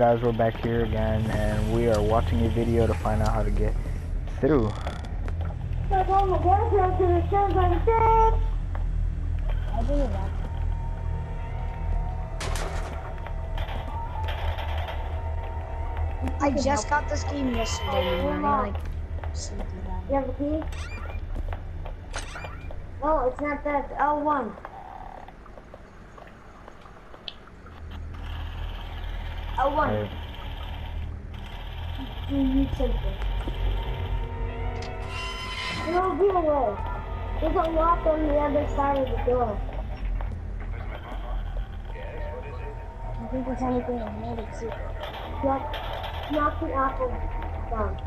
guys we're back here again and we are watching a video to find out how to get through I just got this game yesterday like You have a key? No, it's not that. L1. I want. Do You need something. No, get away. There's a lock on the other side of the door. I think there's anything in there to see. Knock, knock the apple down.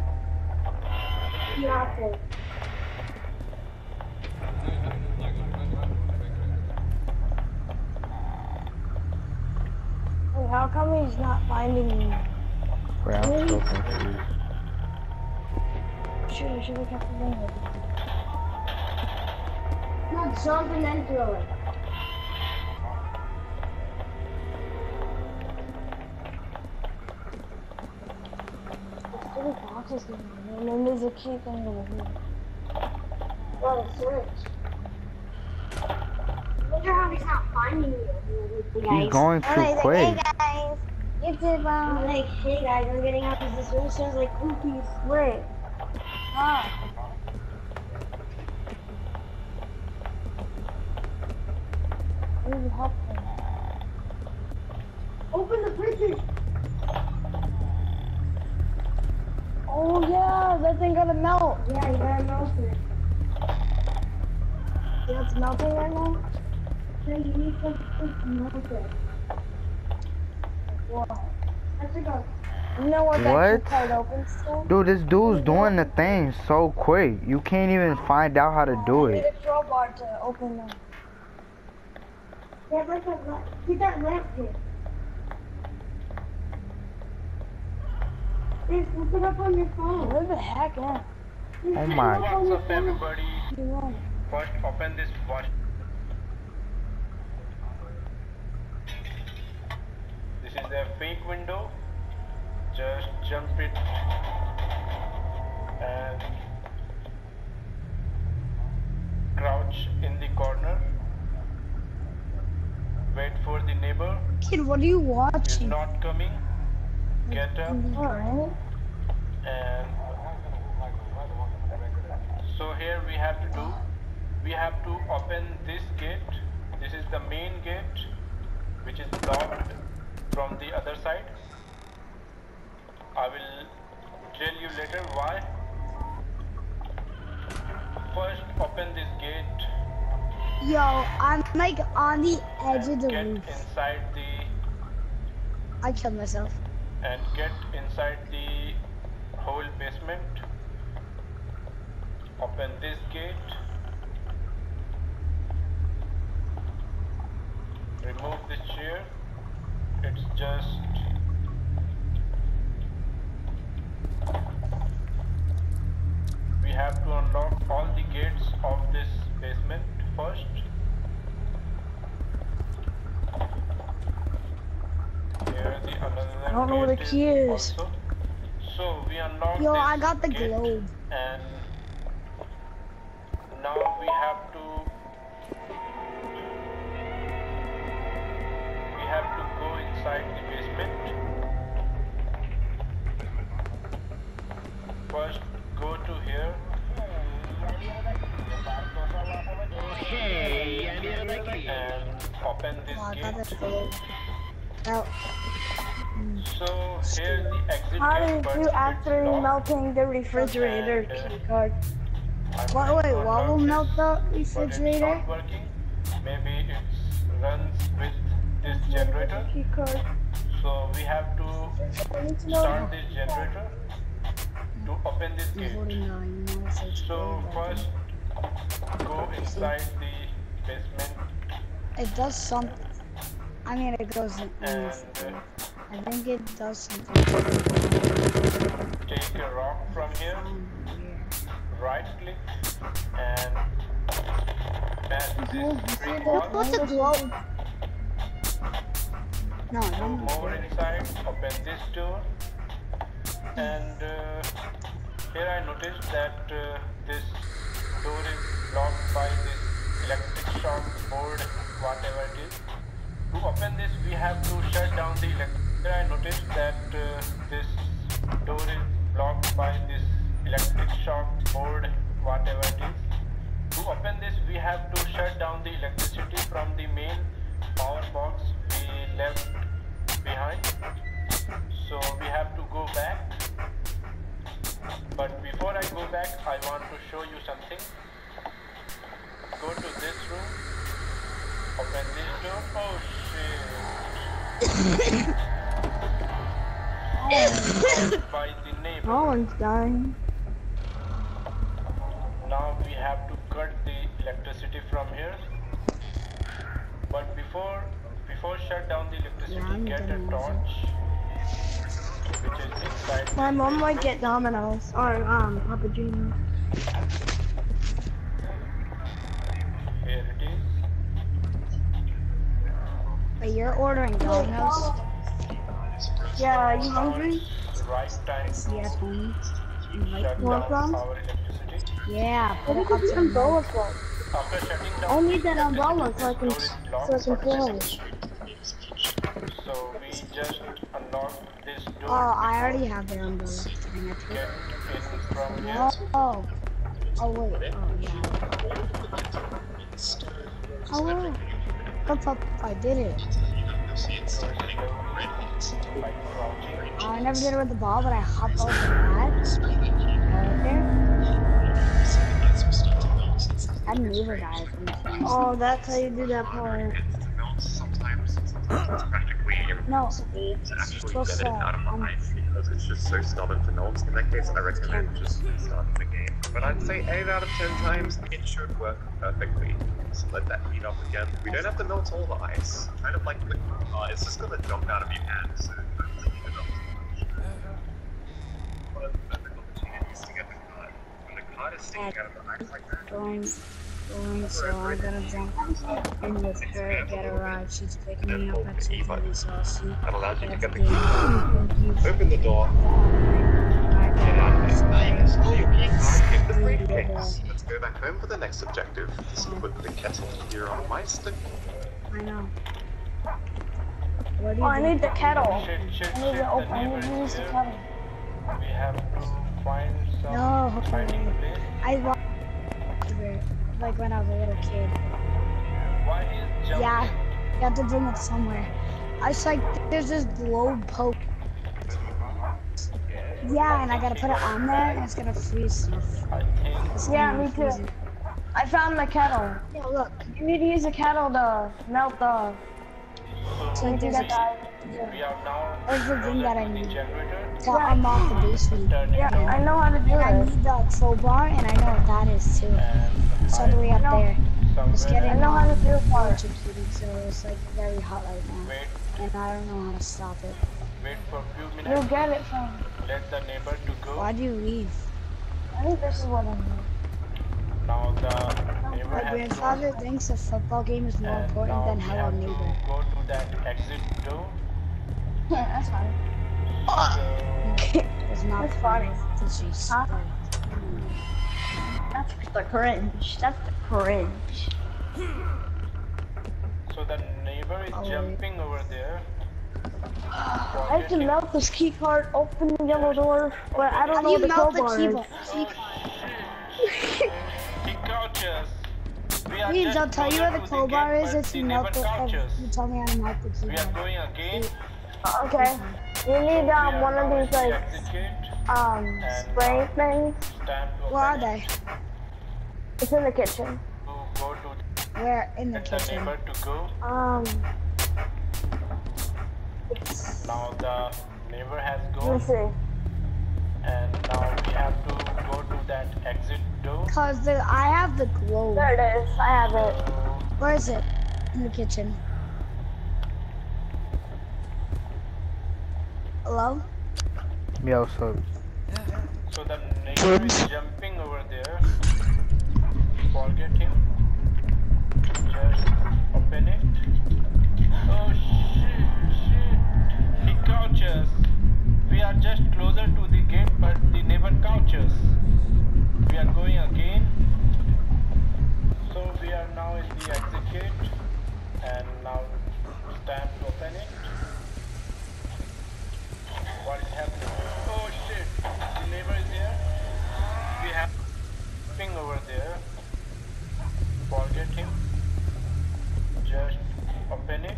The apple. How come he's not finding me? wait, I'm so confused. Shoot, I should have kept the thing with me. No, jump and then throw it. There's three boxes in here, and then there's a key thing over here. What a switch. Wonder how he's not finding you. He's going too quick. Guys. YouTube, um, like, hey guys, I'm getting out because this room smells like cookies. Wait. Ah. Open the fridge. Oh yeah, that thing gotta melt. Yeah, you gotta melt it. Yeah, it's melting right now. So you need something to melt it. What? Let's go. You know what What? key card opens to? Dude, this dude's doing the thing so quick. You can't even find out how to do I need it. a crowbar to open them. Yeah, there's a lamp. That lamp here. Please look it up on your phone. Where the heck am Please Oh my. up on your What's up everybody? you on? First open this wash. Is a fake window. Just jump it and crouch in the corner. Wait for the neighbor. Kid, what are you He's watching? not coming. Get up Alright. and so here we have to do we have to open this gate this is the main gate which is blocked from the other side i will tell you later why first open this gate Yo, I'm like on the edge of the get roof. inside the I killed myself. and get inside the whole basement. Open this gate. Remove this chair. It's just we have to unlock all the gates of this basement first. Here the another I don't know where the key is. also. So we unlock Yo, I got the gate globe. and now we have to inside the basement. First go to here. And open this Oh, gate. Now, So here the exit how gate, did you after melting the refrigerator And, uh, key card? I'm Wait, wait, what will melt the but it's refrigerator? not working. Maybe it runs with this generator. So we have to I need to know. start this generator to open this gate. 49, no, six, So four, first go inside the basement It does something. I mean, it goes in and uh, I think it does something. take a rock from here, right click and pass this brick wall. What's the globe? No, Go don't. more inside, open this door, and uh, here I noticed that uh, this door is blocked by this electric shock board, whatever it is. To open this, we have to shut down the electric. Here I noticed that uh, this door is blocked by this electric shock board, whatever it is. To open this, we have to shut down the electricity from the main power box we left behind. So we have to go back. But before I go back, I want to show you something. Go to this room. Open this door. Oh shit. By the neighbor. Roland's dying. Now we have to cut the electricity from here. Before before shut down the electricity, Yeah, get a torch which is inside. My mom might get Domino's or um Papa Gino's. Here it is. Wait, you're ordering Domino's? Yeah, are you hungry? Right time to Yes, homie. shut more electricity. Yeah, put Look it at up the umbrella from. After shutting I need that umbrella so I can so I can locked. play. So we just unlock this door. Oh, I already have the umbrella. Dang it. Get in from here. No. Oh. Oh wait. Oh yeah. Oh wait. What's up? I did it. Oh, I never did it with the ball, but I hopped over that. Right there. I never died from this thing. Oh, that's how you do that part. Sometimes it's practically No. impossible to actually get it out of the ice because it's just so stubborn to melt. In that case, I recommend just starting the game. But I'd say 8 out of 10 times, it should work perfectly. So let that heat up again. We don't have to melt all the ice. Kind of like the car, uh, it's just gonna jump out of your hand, so don't really heat it up too much. One of the perfect opportunities to get the card. When the card is sticking out of the ice like that, Going, going, so I'm gonna jump in with her, get a ride. She's picking me up at 2:30, so I'll see. that allows you to get the the game. card. Thank you. Open the door, Alright, Get out of there. You can steal your card, get the Three Let's go back home for the next objective. Just put the kettle here on my stick. I know. What do Oh, you I need the kettle. Shit, shit, I need to open. the I need to use the kettle. We have to find some No. hiding. I watched it like when I was a little kid. Why is? Yeah, you have to bring it somewhere. I was like, there's this globe poke. Yeah, and I gotta put it on there, and it's gonna freeze stuff. It's Yeah, me too. it. I found the kettle. Yeah, look. You need to use the kettle to melt the. So like, there's get a, the. we are now There's the thing that I connected to the need. to unlock the basement. It Yeah, I know how to do And I need the crowbar, and I know what that is too. And It's all the way up there. It's somewhere getting I know how to do it for electrocuted, so it's like very hot right now. wait And I don't know how to stop it. wait for a few minutes. You'll get it from. Let the neighbor to go. Why do you leave? I think this is what I'm doing. Now the neighbor My grandfather gone, thinks a football game is more important than we Hello Neighbor. to go to that exit door. Yeah, that's fine. So It's not That's funny. Because she's Huh? Spoiled. That's the cringe. That's the cringe. so the neighbor is Oh, jumping over there. I have to melt this key card, open the yellow door, but I don't do know you the melt the crowbar is. keyboard? Oh shit! he couches. We Please, I'll tell you where the to crowbar is if you melt neighbor the. You tell me how to melt the We are going again. Okay. You need We um are one of these at the like exit gate. Um And spray things. Where are they? It's in the kitchen. To go to Where in the let the kitchen? to go. Um. It's, Now the neighbor has gone. let me see. and now we have to go to that exit door. Cause the, I have the globe. There it is. I have it. So, Where is it? In the kitchen. Hello? Yo, so so the neighbor is jumping over there. Forget him. Just open it. Oh shit! Shit! He couches. We are just closer to the gate, but the neighbor couches. We are going again. So we are now in the exit gate, and now stand to open it. What is happening? Oh shit! The neighbor is here. We have ping over there. Forget him. Just open it.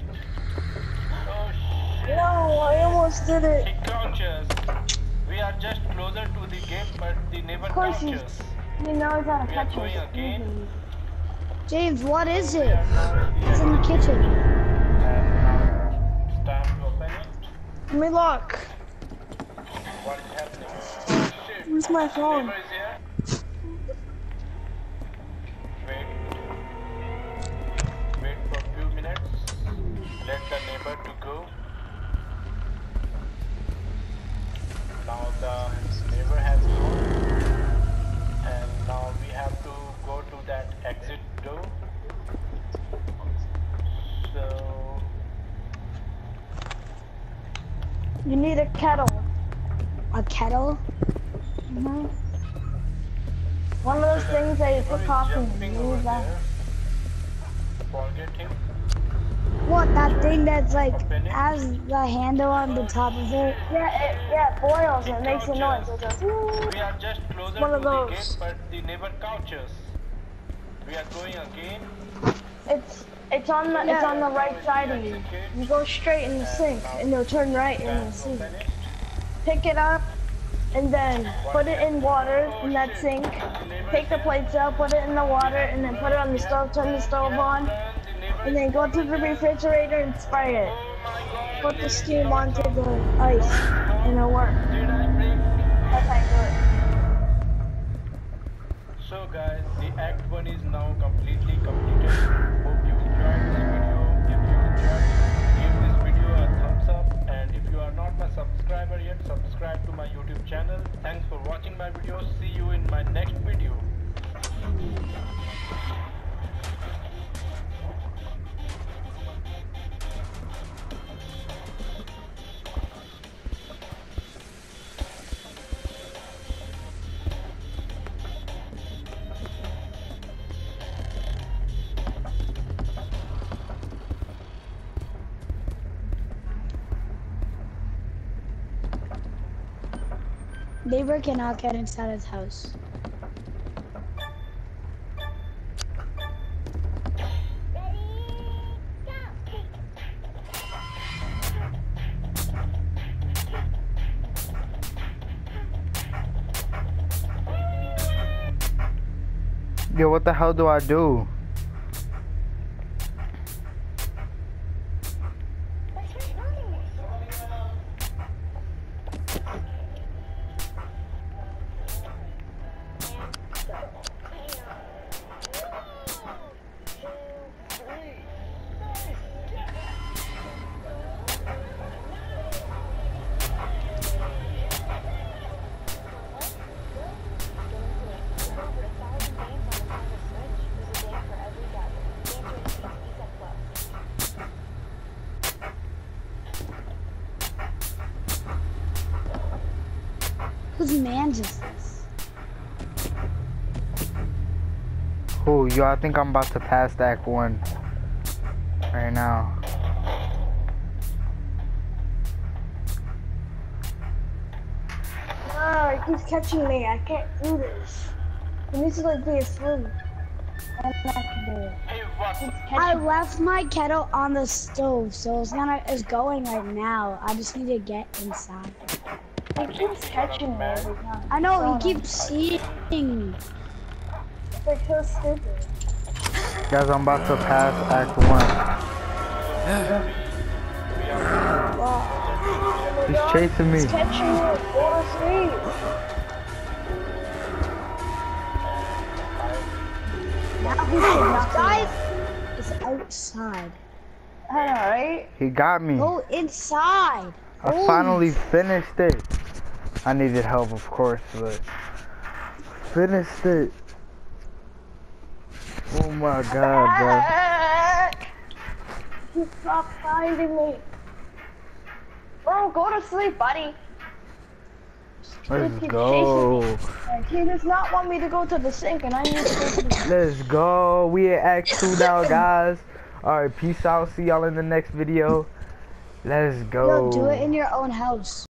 Oh shit! No, I almost did it. He crouches. We are just closer to the game, but the neighbor Of course crouches. He knows how to catch us. again. James, what is it? are now in the It's in the kitchen. it's time to open it. Let me look. What is happening? Shit! Where's my phone? Neighbor is here. Wait. Wait for a few minutes. Let the neighbor to go. Now the neighbor has gone. And now we have to go to that exit door. So You need a kettle. A kettle? Mm-hmm. One of those things that you neighbor put is coffee in. jumping use that. there. Forget him. What, that thing that's like has the handle on the top of it? Yeah, it, yeah, it boils and it makes a noise. It goes, "Woo." We are just closer One to of the those. gate, but the neighbor couches. We are going again. It's it's on the it's on the right side of you. You go straight in the sink and you'll turn right in the sink. Pick it up and then put it in water in that sink. Take the plates out, put it in the water, and then put it on the stove. Turn the stove on, and then go to the refrigerator and spray it. Put the steam onto the ice, and it'll work. Did I break? That's how you do it. So guys, the act 1 is now completely completed. If you are not my subscriber yet, subscribe to my YouTube channel. Thanks for watching my videos. See you in my next video. Neighbor cannot get inside his house. Yo, what the hell do I do? Is this? Oh, yo, I think I'm about to pass Act 1 right now. Ah, no, it keeps catching me. I can't do this. It needs to like be asleep. I'm not do it. Hey, what? It's I left my kettle on the stove, so it's gonna it's going right now. I just need to get inside. It keeps catching me every time. I know he keeps seeing me. They're so stupid. Guys, I'm about to pass Act 1. Wow. He's chasing me. It's catching me. Go to sleep. Now he should not Guys, it's outside. Alright. He got me. Go inside. I Oh. finally finished it. I needed help, of course, but finished it. Oh my god, bro. He stopped finding me. Bro, go to sleep, buddy. Let's go. He does not want me to go to the sink, and I need to go to the Let's go. We at Act 2 now, guys. Alright, peace out. See y'all in the next video. Let's go. Yo, do it in your own house.